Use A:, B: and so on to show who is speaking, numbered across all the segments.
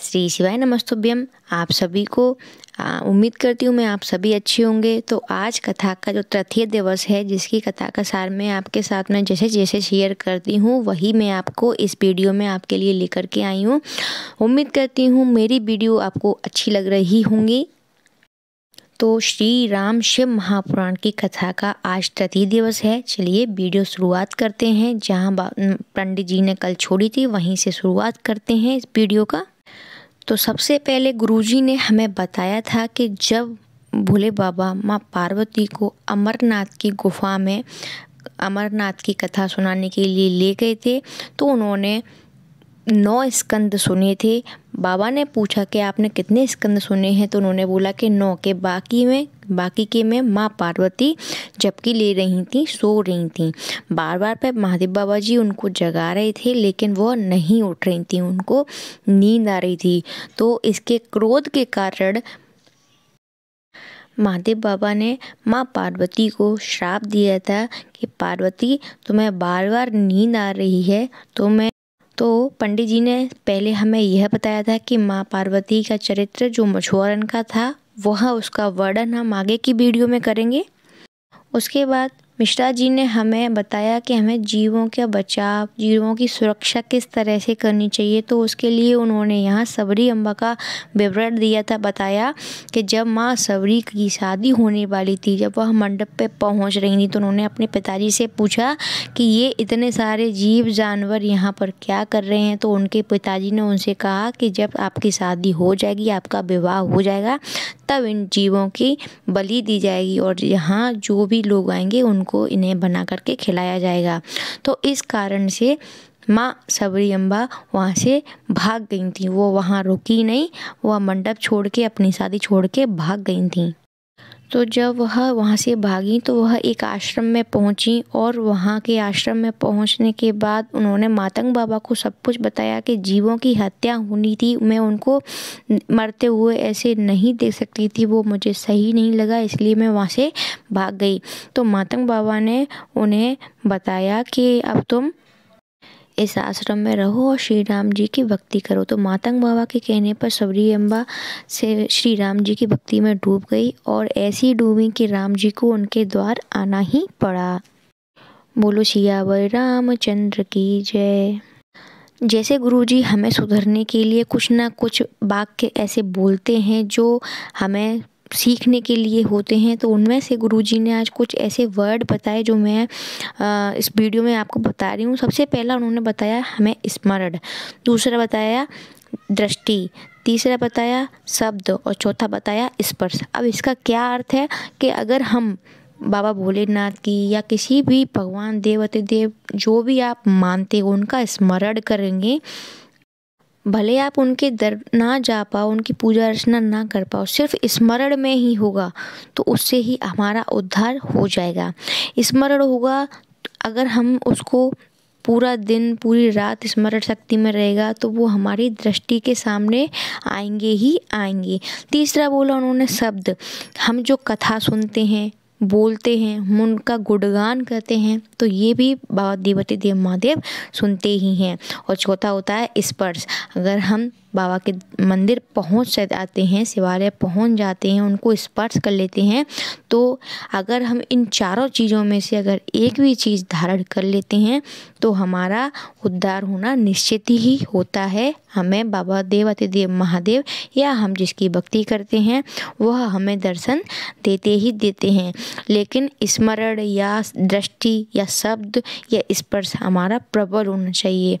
A: श्री शिवाय नमस्तुभ्यम। आप सभी को उम्मीद करती हूँ मैं आप सभी अच्छे होंगे। तो आज कथा का जो तृतीय दिवस है, जिसकी कथा का सार मैं आपके साथ में जैसे जैसे शेयर करती हूँ, वही मैं आपको इस वीडियो में आपके लिए लेकर के आई हूँ। उम्मीद करती हूँ मेरी वीडियो आपको अच्छी लग रही होंगी। तो श्री राम शिव महापुराण की कथा का आज तृतीय दिवस है। चलिए वीडियो शुरुआत करते हैं। जहाँ पंडित जी ने कल छोड़ी थी, वहीं से शुरुआत करते हैं इस वीडियो का। तो सबसे पहले गुरुजी ने हमें बताया था कि जब भोले बाबा माँ पार्वती को अमरनाथ की गुफा में अमरनाथ की कथा सुनाने के लिए ले गए थे तो उन्होंने नौ स्कंद सुने थे। बाबा ने पूछा कि आपने कितने स्कंद सुने हैं? तो उन्होंने बोला कि नौ के बाकी में, बाकी के में माँ पार्वती जबकि ले रही थी, सो रही थी। बार बार पर महादेव बाबा जी उनको जगा रहे थे, लेकिन वह नहीं उठ रही थी, उनको नींद आ रही थी। तो इसके क्रोध के कारण महादेव बाबा ने माँ पार्वती को श्राप दिया था कि, पार्वती, तुम्हें बार बार नींद आ रही है तो मैं तो पंडित जी ने पहले हमें यह बताया था कि माँ पार्वती का चरित्र जो मछुआरन का था, वह उसका वर्णन हम आगे की वीडियो में करेंगे। उसके बाद मिश्रा जी ने हमें बताया कि हमें जीवों का बचाव, जीवों की सुरक्षा किस तरह से करनी चाहिए तो उसके लिए उन्होंने यहाँ सबरी अम्बा का विवरण दिया था। बताया कि जब माँ सबरी की शादी होने वाली थी, जब वह मंडप पे पहुँच रही थी तो उन्होंने अपने पिताजी से पूछा कि ये इतने सारे जीव जानवर यहाँ पर क्या कर रहे हैं? तो उनके पिताजी ने उनसे कहा कि जब आपकी शादी हो जाएगी, आपका विवाह हो जाएगा, तब इन जीवों की बलि दी जाएगी और यहाँ जो भी लोग आएँगे, उनको इन्हें बना करके खिलाया जाएगा। तो इस कारण से माँ सबरी अम्बा वहाँ से भाग गई थी। वो वहाँ रुकी नहीं, वह मंडप छोड़ के, अपनी शादी छोड़ के भाग गई थी। तो जब वह वहाँ से भागी तो वह एक आश्रम में पहुँची और वहाँ के आश्रम में पहुँचने के बाद उन्होंने मातंग बाबा को सब कुछ बताया कि जीवों की हत्या होनी थी, मैं उनको मरते हुए ऐसे नहीं देख सकती थी, वो मुझे सही नहीं लगा, इसलिए मैं वहाँ से भाग गई। तो मातंग बाबा ने उन्हें बताया कि अब तुम इस आश्रम में रहो और श्री राम जी की भक्ति करो। तो मातंग बाबा के कहने पर सबरी अम्बा से श्री राम जी की भक्ति में डूब गई और ऐसी डूबी कि राम जी को उनके द्वार आना ही पड़ा। बोलो सियावर रामचंद्र की जय। जैसे गुरुजी हमें सुधरने के लिए कुछ ना कुछ वाक्य ऐसे बोलते हैं जो हमें सीखने के लिए होते हैं तो उनमें से गुरुजी ने आज कुछ ऐसे वर्ड बताए जो मैं इस वीडियो में आपको बता रही हूँ। सबसे पहला उन्होंने बताया हमें स्मरण, दूसरा बताया दृष्टि, तीसरा बताया शब्द और चौथा बताया स्पर्श। अब इसका क्या अर्थ है कि अगर हम बाबा भोलेनाथ की या किसी भी भगवान देवते देव, जो भी आप मानते हो, उनका स्मरण करेंगे भले आप उनके दर ना जा पाओ, उनकी पूजा अर्चना ना कर पाओ, सिर्फ़ स्मरण में ही होगा तो उससे ही हमारा उद्धार हो जाएगा। स्मरण होगा, अगर हम उसको पूरा दिन, पूरी रात स्मरण शक्ति में रहेगा तो वो हमारी दृष्टि के सामने आएँगे ही आएँगे। तीसरा बोला उन्होंने शब्द, हम जो कथा सुनते हैं बोलते हैं उनका गुणगान करते हैं तो ये भी बाबा देवती देव महादेव सुनते ही हैं। और चौथा होता है स्पर्श। अगर हम बाबा के मंदिर पहुँच जाते हैं, शिवालय पहुँच जाते हैं, उनको स्पर्श कर लेते हैं तो अगर हम इन चारों चीज़ों में से अगर एक भी चीज़ धारण कर लेते हैं तो हमारा उद्धार होना निश्चित ही होता है। हमें बाबा देव देव महादेव या हम जिसकी भक्ति करते हैं, वह हमें दर्शन देते ही देते हैं। लेकिन स्मरण या दृष्टि या शब्द या स्पर्श हमारा प्रबल होना चाहिए।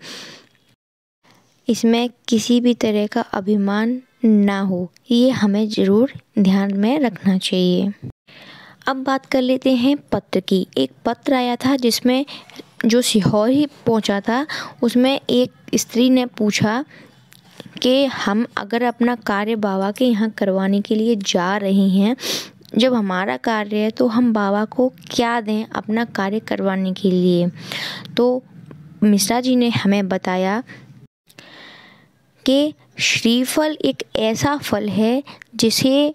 A: इसमें किसी भी तरह का अभिमान ना हो, ये हमें ज़रूर ध्यान में रखना चाहिए। अब बात कर लेते हैं पत्र की। एक पत्र आया था जिसमें जो सीहोर ही पहुँचा था, उसमें एक स्त्री ने पूछा कि हम अगर अपना कार्य बाबा के यहाँ करवाने के लिए जा रहे हैं जब हमारा कार्य है तो हम बाबा को क्या दें अपना कार्य करवाने के लिए? तो मिश्रा जी ने हमें बताया कि श्रीफल एक ऐसा फल है, जिसे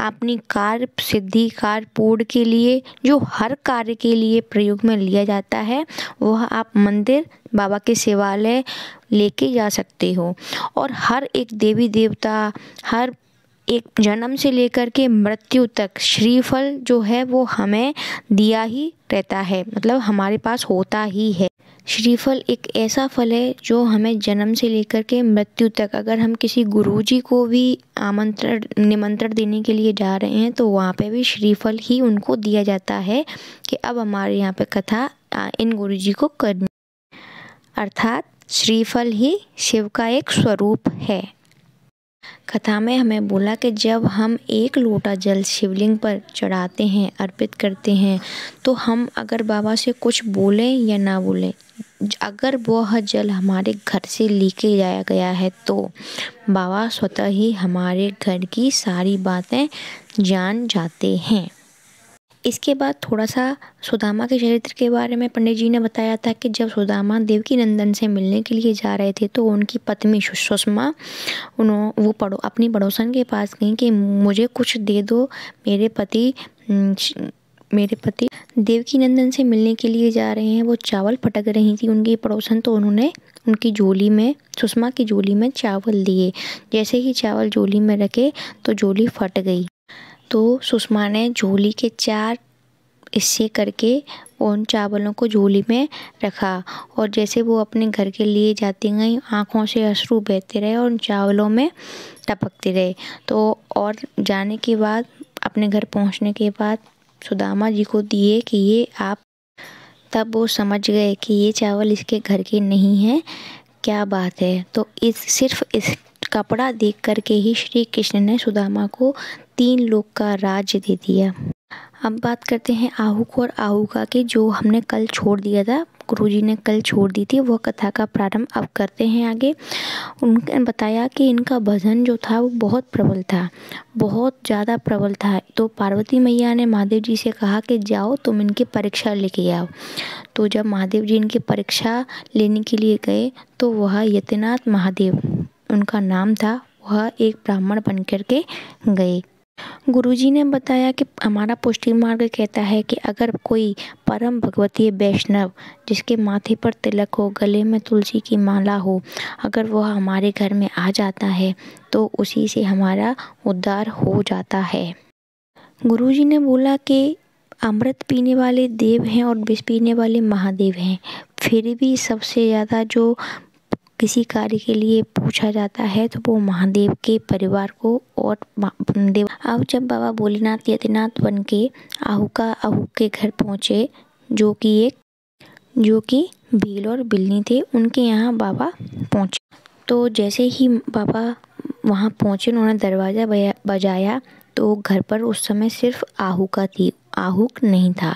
A: अपनी कार्य सिद्धि, कार्य पूर्ण के लिए, जो हर कार्य के लिए प्रयोग में लिया जाता है, वह आप मंदिर, बाबा के शिवालय लेके जा सकते हो। और हर एक देवी देवता, हर एक जन्म से लेकर के मृत्यु तक श्रीफल जो है वो हमें दिया ही रहता है मतलब हमारे पास होता ही है। श्रीफल एक ऐसा फल है जो हमें जन्म से लेकर के मृत्यु तक, अगर हम किसी गुरुजी को भी आमंत्रण, निमंत्रण देने के लिए जा रहे हैं तो वहाँ पे भी श्रीफल ही उनको दिया जाता है कि अब हमारे यहाँ पे कथा इन गुरुजी को करनी। अर्थात श्रीफल ही शिव का एक स्वरूप है। कथा में हमें बोला कि जब हम एक लोटा जल शिवलिंग पर चढ़ाते हैं, अर्पित करते हैं तो हम अगर बाबा से कुछ बोलें या ना बोलें, अगर वह जल हमारे घर से लेके जाया गया है तो बाबा स्वतः ही हमारे घर की सारी बातें जान जाते हैं। इसके बाद थोड़ा सा सुदामा के चरित्र के बारे में पंडित जी ने बताया था कि जब सुदामा देवकी नंदन से मिलने के लिए जा रहे थे तो उनकी पत्नी सुषमा उन्हों वो पड़ो, अपनी पड़ोसन के पास गई कि मुझे कुछ दे दो, मेरे पति मेरे पति देवकी नंदन से मिलने के लिए जा रहे हैं। वो चावल पटक रही थी उनकी पड़ोसन तो उन्होंने उनकी झोली में, सुषमा की झोली में चावल दिए। जैसे ही चावल झोली में रखे तो झोली फट गई। तो सुषमा ने झोली के चार हिस्से करके उन चावलों को झोली में रखा और जैसे वो अपने घर के लिए जाती गई, आँखों से अश्रु बहते रहे और उन चावलों में टपकते रहे। तो और जाने के बाद, अपने घर पहुँचने के बाद सुदामा जी को दिए कि ये आप, तब वो समझ गए कि ये चावल इसके घर के नहीं हैं, क्या बात है। तो इस, सिर्फ़ इस कपड़ा देख करके ही श्री कृष्ण ने सुदामा को तीन लोग का राज्य दे दिया। अब बात करते हैं आहुक और आहुका की जो हमने कल छोड़ दिया था, गुरुजी ने कल छोड़ दी थी, वह कथा का प्रारंभ अब करते हैं आगे। उनने बताया कि इनका भजन जो था, वो बहुत प्रबल था, बहुत ज़्यादा प्रबल था। तो पार्वती मैया ने महादेव जी से कहा कि जाओ, तुम इनकी परीक्षा लेके आओ। तो जब महादेव जी इनकी परीक्षा लेने के लिए गए तो वह यतिनाथ महादेव, उनका नाम था, वह एक ब्राह्मण बन कर के गए। गुरुजी ने बताया कि हमारा पुष्टि मार्ग कहता है कि अगर कोई परम भगवतीय वैष्णव, जिसके माथे पर तिलक हो, गले में तुलसी की माला हो, अगर वह हमारे घर में आ जाता है तो उसी से हमारा उद्धार हो जाता है। गुरुजी ने बोला कि अमृत पीने वाले देव हैं और विष पीने वाले महादेव हैं। फिर भी सबसे ज़्यादा जो किसी कार्य के लिए पूछा जाता है तो वो महादेव के परिवार को और देव। अब जब बाबा भोलेनाथ यतिनाथ बन के आहू का, आहू के घर पहुँचे, जो कि एक, जो कि भील और बिल्ली थे, उनके यहाँ बाबा पहुँचे। तो जैसे ही बाबा वहाँ पहुँचे, उन्होंने दरवाज़ा बजाया तो घर पर उस समय सिर्फ़ आहूका थी। आहुक नहीं था।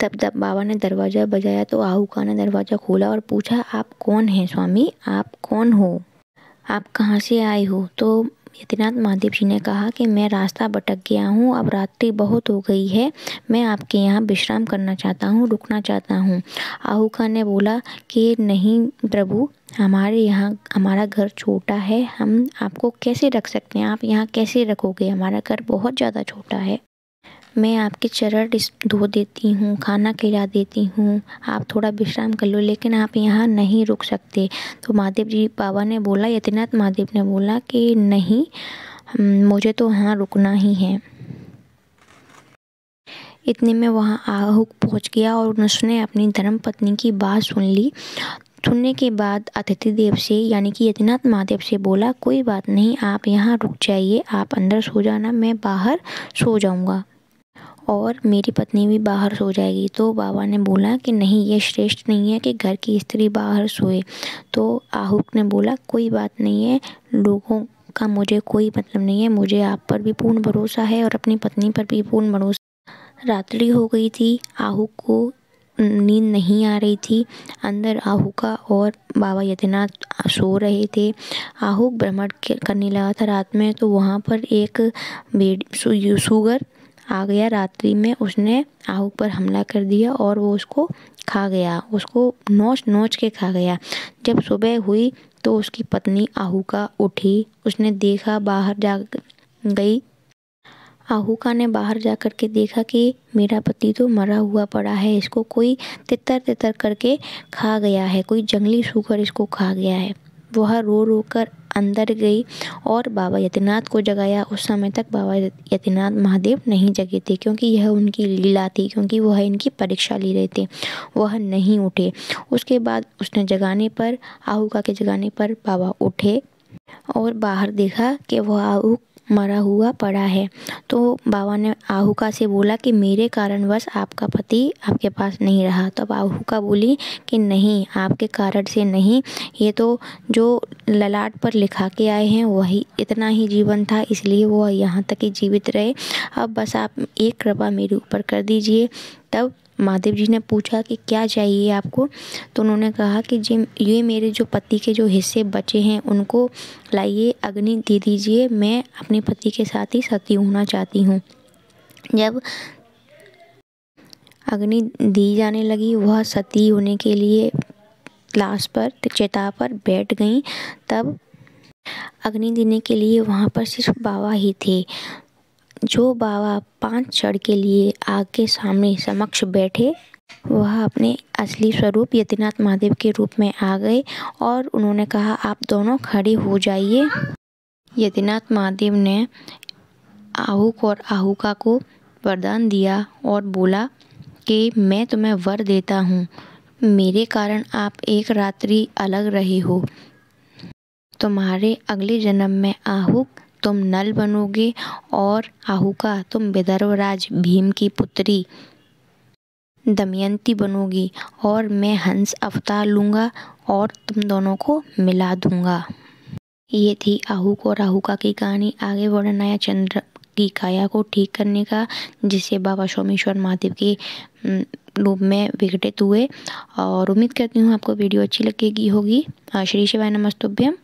A: तब तब बाबा ने दरवाज़ा बजाया तो आहुका ने दरवाज़ा खोला और पूछा, आप कौन हैं स्वामी? आप कौन हो? आप कहाँ से आए हो? तो यतिनाथ महादेव जी ने कहा कि, मैं रास्ता भटक गया हूँ, अब रात्रि बहुत हो गई है। मैं आपके यहाँ विश्राम करना चाहता हूँ, रुकना चाहता हूँ। आहुका ने बोला कि, नहीं प्रभु, हमारे यहाँ, हमारा घर छोटा है। हम आपको कैसे रख सकते हैं? आप यहाँ कैसे रखोगे? हमारा घर बहुत ज़्यादा छोटा है। मैं आपके चरण धो देती हूँ, खाना खिला देती हूँ। आप थोड़ा विश्राम कर लो, लेकिन आप यहाँ नहीं रुक सकते। तो महादेव जी, बाबा ने बोला, यतिनाथ महादेव ने बोला कि नहीं मुझे तो यहाँ रुकना ही है। इतने में वहाँ आहुक पहुँच गया और उसने अपनी धर्म पत्नी की बात सुन ली। सुनने के बाद अतिथि देव से, यानी कि यतिनाथ महादेव से बोला, कोई बात नहीं, आप यहाँ रुक जाइए, आप अंदर सो जाना, मैं बाहर सो जाऊँगा। और मेरी पत्नी भी बाहर सो जाएगी। तो बाबा ने बोला कि नहीं, ये श्रेष्ठ नहीं है कि घर की स्त्री बाहर सोए। तो आहुक ने बोला, कोई बात नहीं है, लोगों का मुझे कोई मतलब नहीं है। मुझे आप पर भी पूर्ण भरोसा है और अपनी पत्नी पर भी पूर्ण भरोसा रात्रि हो गई थी, आहूक को नींद नहीं आ रही थी। अंदर आहुका और बाबा यतिनाथ सो रहे थे। आहुक भ्रमण करने लगा था रात में। तो वहाँ पर एक बेड सुगर आ गया। रात्रि में उसने आहू पर हमला कर दिया और वो उसको खा गया। उसको नोच नोच के खा गया। जब सुबह हुई तो उसकी पत्नी आहू का उठी। उसने देखा बाहर जा गई। आहूका ने बाहर जा कर के देखा कि मेरा पति तो मरा हुआ पड़ा है। इसको कोई तितर तितर करके खा गया है। कोई जंगली सूकर इसको खा गया है। वह रो रो कर अंदर गई और बाबा यतिनाथ को जगाया। उस समय तक बाबा यतिनाथ महादेव नहीं जगे थे, क्योंकि यह उनकी लीला थी, क्योंकि वह इनकी परीक्षा ले रहे थे। वह नहीं उठे। उसके बाद उसने जगाने पर, आहूका के जगाने पर बाबा उठे और बाहर देखा कि वह आहू मरा हुआ पड़ा है। तो बाबा ने आहूका से बोला कि मेरे कारणवश आपका पति आपके पास नहीं रहा। तब आहूका बोली कि नहीं, आपके कारण से नहीं। ये तो जो ललाट पर लिखा के आए हैं, वही इतना ही जीवन था, इसलिए वो यहाँ तक ही जीवित रहे। अब बस आप एक कृपा मेरे ऊपर कर दीजिए। तब महादेव जी ने पूछा कि क्या चाहिए आपको? तो उन्होंने कहा कि जी ये मेरे जो पति के जो हिस्से बचे हैं, उनको लाइए अग्नि दे दीजिए। मैं अपने पति के साथ ही सती होना चाहती हूँ। जब अग्नि दी जाने लगी, वह सती होने के लिए लाश पर, चिता पर बैठ गई। तब अग्नि देने के लिए वहाँ पर सिर्फ़ बाबा ही थे। जो बाबा पाँच क्षण के लिए आग के सामने समक्ष बैठे, वह अपने असली स्वरूप यतिनाथ महादेव के रूप में आ गए और उन्होंने कहा, आप दोनों खड़े हो जाइए। यतिनाथ महादेव ने आहूक और आहूका को वरदान दिया और बोला कि, मैं तुम्हें वर देता हूँ। मेरे कारण आप एक रात्रि अलग रहे हो। तुम्हारे अगले जन्म में आहूक तुम नल बनोगे और आहूका तुम विदर्भराज भीम की पुत्री दमयंती बनोगी और मैं हंस अवतार लूँगा और तुम दोनों को मिला दूँगा। ये थी आहूक और आहूका की कहानी। आगे बढ़ना या चंद्र की काया को ठीक करने का, जिसे बाबा सोमेश्वर महादेव के रूप में विघटित हुए। और उम्मीद करती हूँ आपको वीडियो अच्छी लगेगी, होगी। श्री शिवाय नमस्तुभ्यम।